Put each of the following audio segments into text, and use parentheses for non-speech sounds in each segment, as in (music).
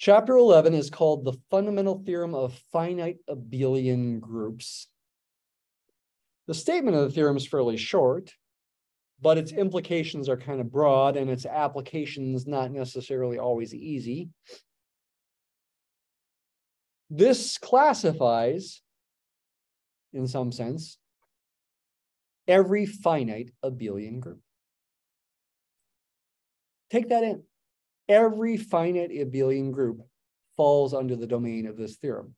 Chapter 11 is called the fundamental theorem of finite abelian groups. The statement of the theorem is fairly short, but its implications are kind of broad and its applications not necessarily always easy. This classifies, in some sense, every finite abelian group. Take that in. Every finite abelian group falls under the domain of this theorem.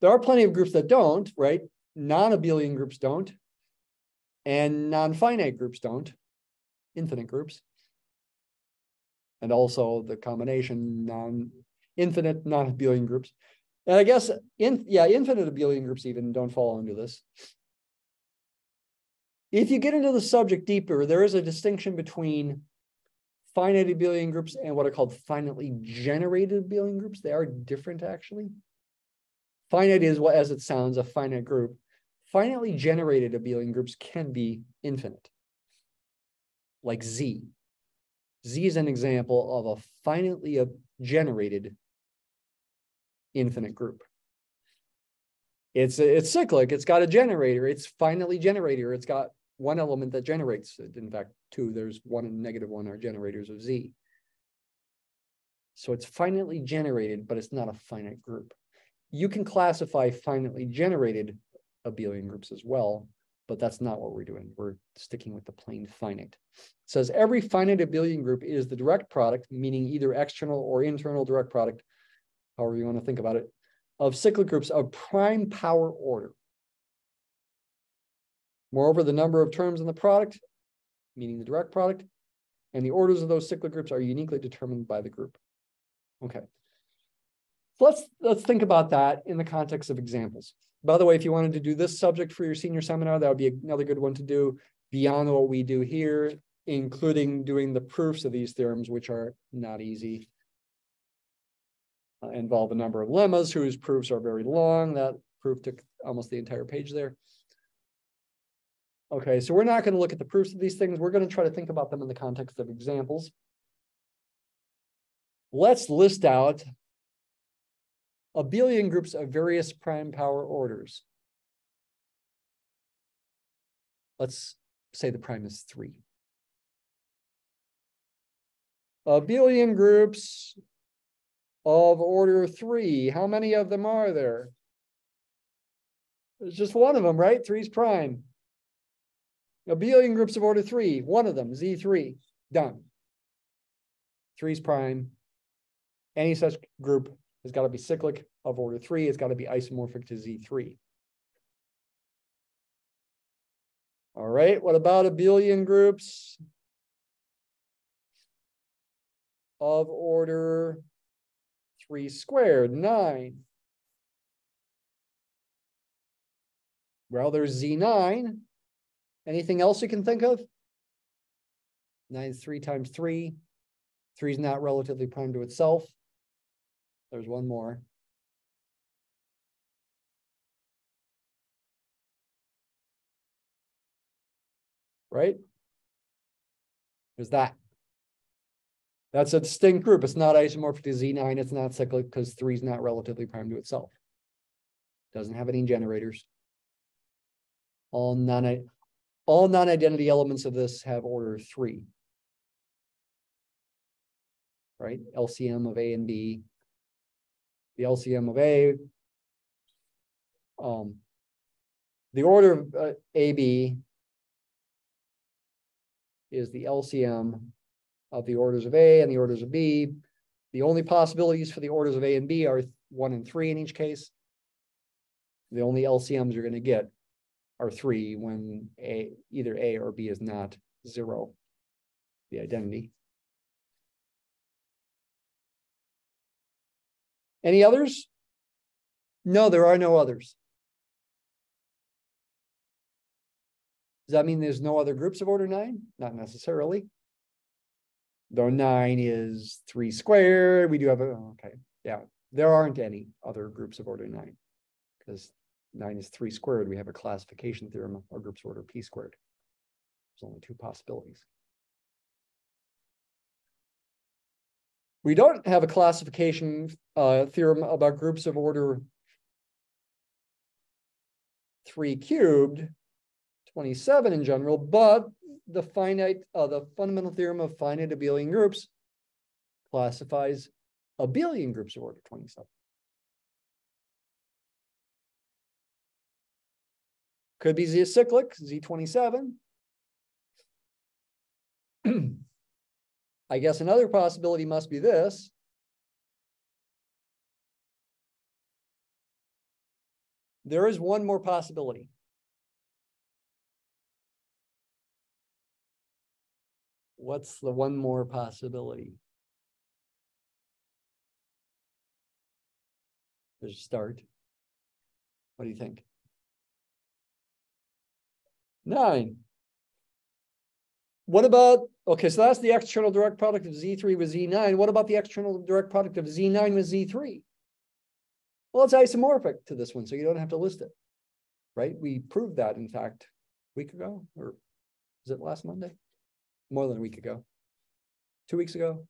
There are plenty of groups that don't, right? Non-abelian groups don't, and non-finite groups don't, infinite groups. And also the combination non-infinite non-abelian groups. And I guess, in, yeah, infinite abelian groups even don't fall under this. If you get into the subject deeper, there is a distinction between finite abelian groups and what are called finitely generated abelian groups. They are different, actually. Finite is what, as it sounds, a finite group. Finitely generated abelian groups can be infinite, like Z. Z is an example of a finitely generated infinite group. It's it's cyclic. It's got a generator. It's finitely generator. It's got one element that generates it. In fact, two, there's one and negative one are generators of Z. So it's finitely generated, but it's not a finite group. You can classify finitely generated abelian groups as well, but that's not what we're doing. We're sticking with the plain finite. It says every finite abelian group is the direct product, meaning either external or internal direct product, however you want to think about it, of cyclic groups of prime power order. Moreover, the number of terms in the product, meaning the direct product, and the orders of those cyclic groups are uniquely determined by the group. Okay. So let's let's think about that in the context of examples. By the way, if you wanted to do this subject for your senior seminar, that would be another good one to do beyond what we do here, including doing the proofs of these theorems, which are not easy. Uh, involve a number of lemmas whose proofs are very long. That proof took almost the entire page there. Okay, so we're not going to look at the proofs of these things. We're going to try to think about them in the context of examples. Let's list out abelian groups of various prime power orders. Let's say the prime is three. Abelian groups of order three. How many of them are there? There's just one of them, right? Three's prime. Abelian groups of order three, one of them, Z3, done. Three's prime. Any such group has got to be cyclic of order three. It's got to be isomorphic to Z3. All right, what about abelian groups of order three squared, nine? Well, there's Z9, Anything else you can think of? Nine is three times three. Three is not relatively prime to itself. There's one more. Right? There's that. That's a distinct group. It's not isomorphic to Z9. It's not cyclic because three is not relatively prime to itself. Doesn't have any generators. All non all non-identity elements of this have order three. Right? LCM of A and B. The LCM of A. Um, the order of uh, AB is the LCM of the orders of A and the orders of B. The only possibilities for the orders of A and B are one and three in each case. The only LCMs you're going to get are three when a either A or B is not zero, the identity. Any others? No, there are no others. Does that mean there's no other groups of order nine? Not necessarily. Though nine is three squared, we do have a, okay, yeah, there aren't any other groups of order nine because nine is three squared, we have a classification theorem or groups order p squared. There's only two possibilities. We don't have a classification uh, theorem about groups of order three cubed, 27 in general, but the finite, uh, the fundamental theorem of finite abelian groups classifies abelian groups of order 27. Could be Z cyclic, Z27. (clears throat) I guess another possibility must be this. There is one more possibility. What's the one more possibility? There's a start. What do you think? Nine. What about, okay, so that's the external direct product of Z3 with Z9. What about the external direct product of Z9 with Z3? Well, it's isomorphic to this one, so you don't have to list it, right? We proved that, in fact, a week ago, or is it last Monday? More than a week ago. Two weeks ago.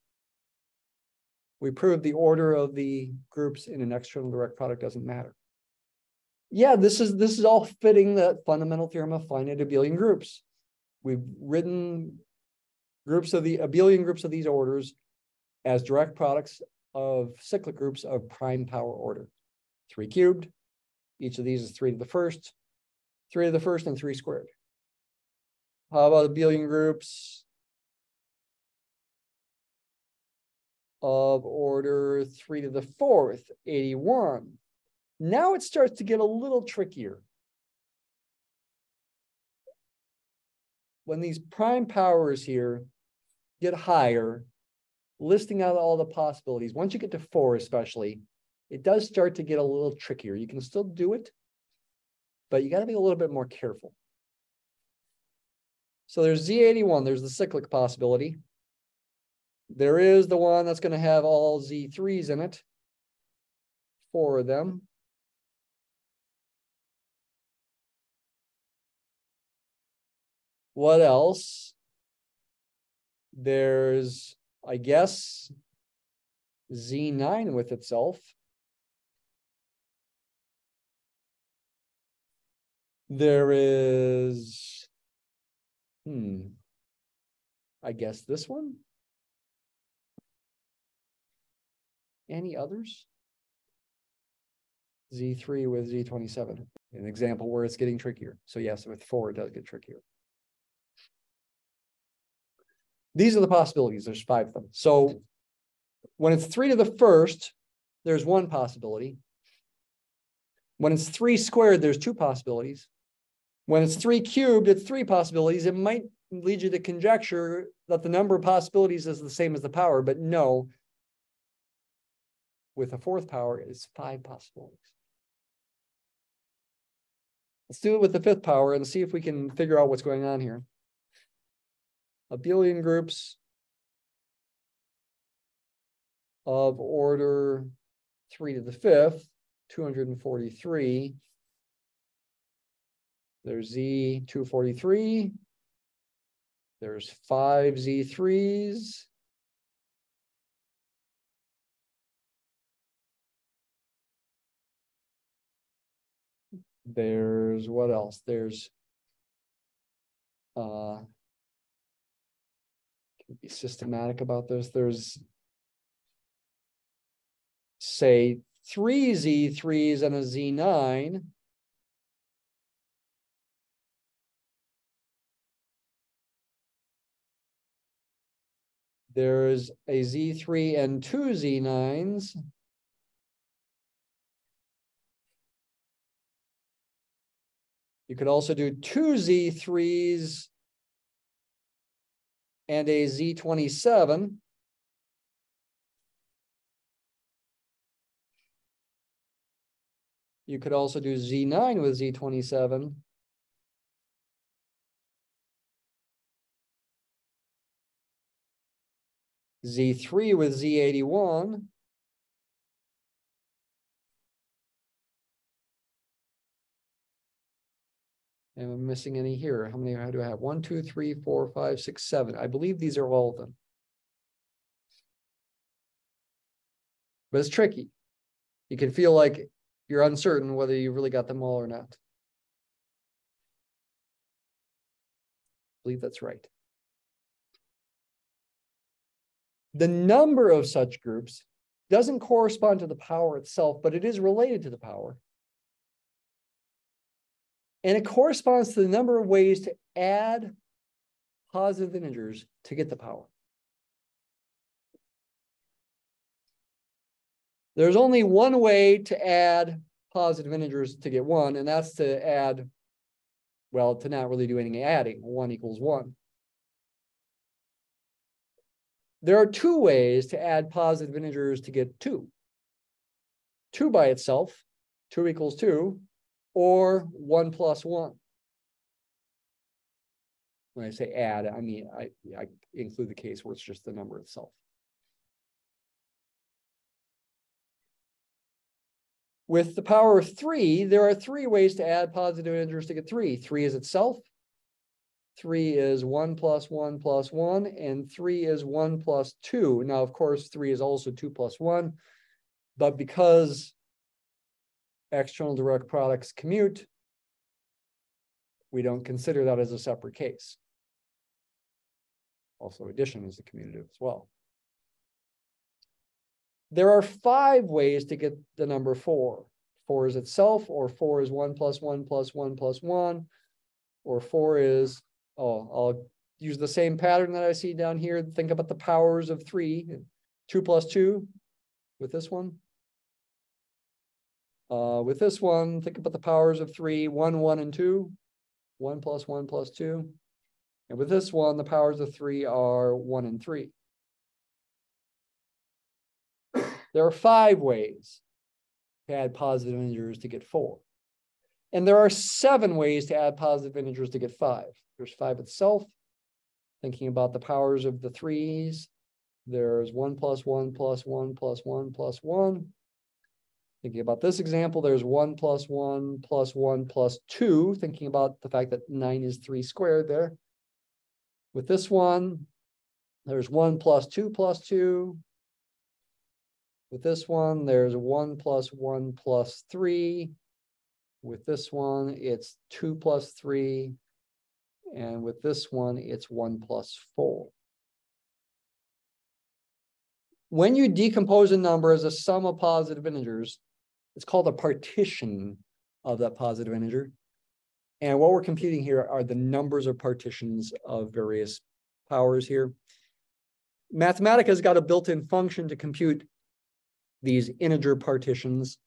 We proved the order of the groups in an external direct product doesn't matter yeah, this is this is all fitting the fundamental theorem of finite abelian groups. We've written groups of the abelian groups of these orders as direct products of cyclic groups of prime power order. Three cubed, each of these is three to the first, three to the first, and three squared. How about abelian groups of order three to the fourth, 81, now it starts to get a little trickier. When these prime powers here get higher, listing out all the possibilities, once you get to four especially, it does start to get a little trickier. You can still do it, but you got to be a little bit more careful. So there's Z81, there's the cyclic possibility. There is the one that's going to have all Z3s in it, four of them. What else? There's, I guess, Z9 with itself. There is, hmm, I guess this one. Any others? Z3 with Z27, an example where it's getting trickier. So yes, with four, it does get trickier. These are the possibilities. There's five of them. So when it's three to the first, there's one possibility. When it's three squared, there's two possibilities. When it's three cubed, it's three possibilities. It might lead you to conjecture that the number of possibilities is the same as the power, but no. With a fourth power, it's five possibilities. Let's do it with the fifth power and see if we can figure out what's going on here abelian groups of order three to the fifth, 243. There's Z 243. There's five Z3s. There's what else? There's uh, be systematic about this. There's say three Z3s and a Z9. There's a Z3 and two Z9s. You could also do two Z3s and a Z27. You could also do Z9 with Z27. Z3 with Z81. Am I missing any here? How many do I have? One, two, three, four, five, six, seven. I believe these are all of them. but it's tricky. You can feel like you're uncertain whether you really got them all or not. I believe that's right. The number of such groups doesn't correspond to the power itself, but it is related to the power. And it corresponds to the number of ways to add positive integers to get the power. There's only one way to add positive integers to get one, and that's to add, well, to not really do any adding, one equals one. There are two ways to add positive integers to get two. Two by itself, two equals two, or one plus one. When I say add, I mean, I, I include the case where it's just the number itself. With the power of three, there are three ways to add positive integers to get three. Three is itself. Three is one plus one plus one, and three is one plus two. Now, of course, three is also two plus one, but because external direct products commute, we don't consider that as a separate case. Also, addition is a commutative as well. There are five ways to get the number four. Four is itself, or four is one plus one plus one plus one, or four is, oh, I'll use the same pattern that I see down here. Think about the powers of three, two plus two with this one. Uh, with this one, think about the powers of three, one, one, and two. One plus one plus two. And with this one, the powers of three are one and three. There are five ways to add positive integers to get four. And there are seven ways to add positive integers to get five. There's five itself, thinking about the powers of the threes. There's one plus one plus one plus one plus one. Thinking about this example, there's one plus one plus one plus two, thinking about the fact that nine is three squared there. With this one, there's one plus two plus two, with this one, there's one plus one plus three. With this one, it's two plus three. And with this one, it's one plus four. When you decompose a number as a sum of positive integers, it's called a partition of that positive integer. And what we're computing here are the numbers of partitions of various powers here. Mathematica has got a built-in function to compute these integer partitions.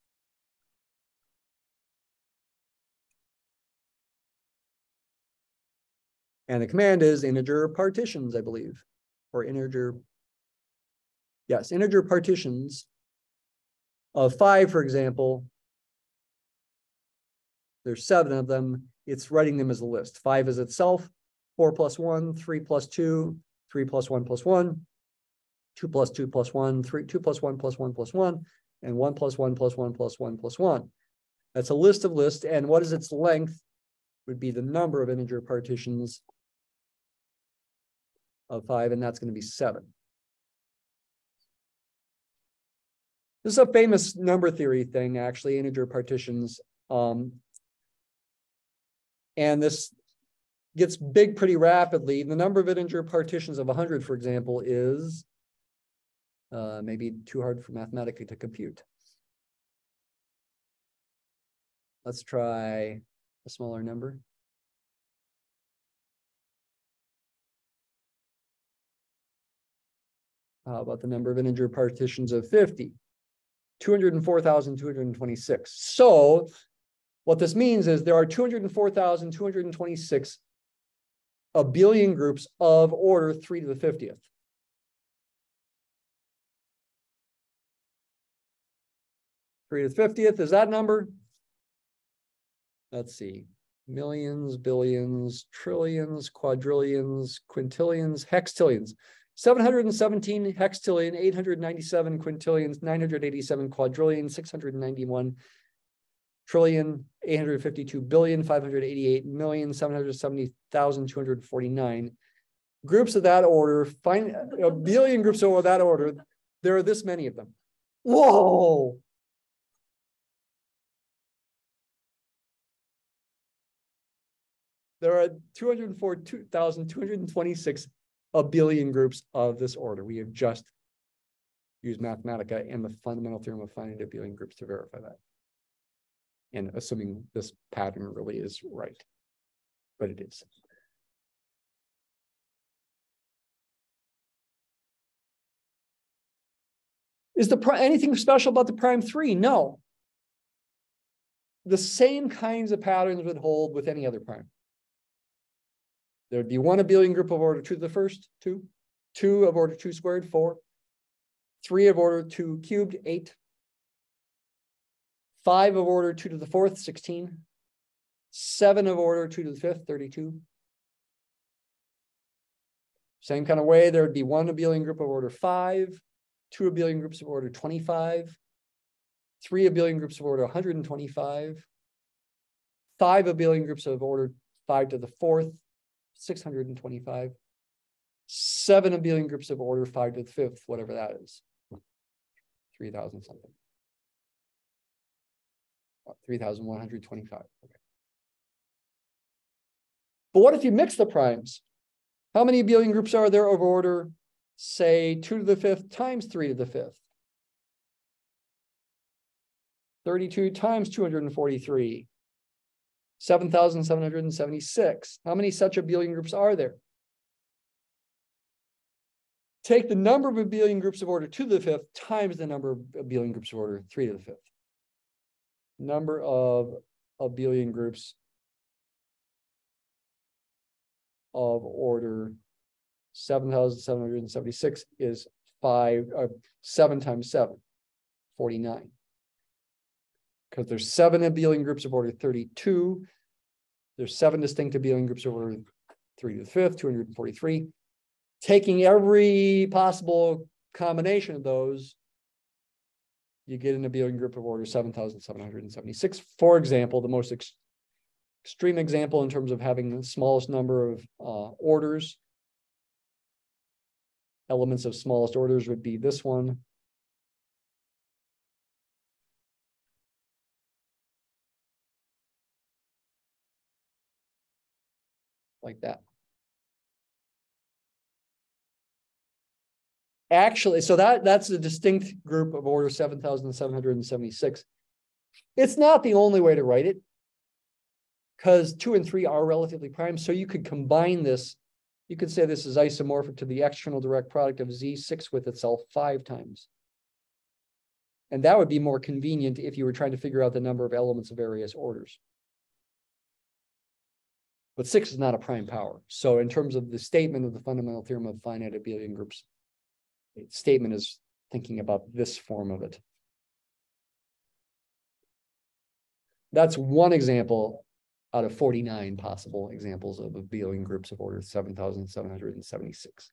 And the command is integer partitions, I believe, or integer. Yes, integer partitions of five, for example. There's seven of them. It's writing them as a list. Five is itself, four plus one, three plus two, three plus one plus one, two plus two plus one, three, two plus one plus one plus one, and one plus one plus one plus one plus one. That's a list of lists, and what is its length would be the number of integer partitions of five, and that's going to be seven. This is a famous number theory thing, actually, integer partitions. Um, and this gets big pretty rapidly. The number of integer partitions of 100, for example, is uh, maybe too hard for Mathematica to compute. Let's try a smaller number. How about the number of integer partitions of 50? 204,226. So what this means is there are 204,226 abelian groups of order 3 to the 50th. Three to the 50th is that number. Let's see, millions, billions, trillions, quadrillions, quintillions, hextillions. 717 hextillion, 897 quintillions, 987 quadrillion, 691 trillion, 852 billion, 588 million, 770,249. Groups of that order, find a billion groups of that order, there are this many of them. Whoa! There are 204,226 abelian groups of this order. We have just used Mathematica and the fundamental theorem of finite abelian groups to verify that. And assuming this pattern really is right, but it is. Is the anything special about the prime three? No. The same kinds of patterns would hold with any other prime. There'd be one abelian group of order two to the first, two, two of order two squared, four, three of order two cubed, eight, five of order two to the fourth, 16, seven of order two to the fifth, 32. Same kind of way, there would be one abelian group of order five, two abelian groups of order 25, three abelian groups of order 125, five abelian groups of order five to the fourth, 625, seven abelian groups of order five to the fifth, whatever that is, 3,000 something. Uh, 3,125. Okay. But what if you mix the primes? How many abelian groups are there of order, say, 2 to the fifth times 3 to the fifth? 32 times 243. 7,776. How many such abelian groups are there? Take the number of abelian groups of order 2 to the fifth times the number of abelian groups of order 3 to the fifth number of abelian groups of order 7,776 is five, uh, seven times seven, 49. Because there's seven abelian groups of order 32. There's seven distinct abelian groups of order three to the fifth, 243. Taking every possible combination of those, you get an abelian group of order 7,776. For example, the most ex extreme example in terms of having the smallest number of uh, orders, elements of smallest orders would be this one. Like that. actually, so that that's a distinct group of order 7,776. It's not the only way to write it because two and three are relatively prime. So you could combine this. You could say this is isomorphic to the external direct product of Z6 with itself five times. And that would be more convenient if you were trying to figure out the number of elements of various orders. But six is not a prime power. So in terms of the statement of the fundamental theorem of finite abelian groups, statement is thinking about this form of it. That's one example out of 49 possible examples of abelian groups of order 7,776.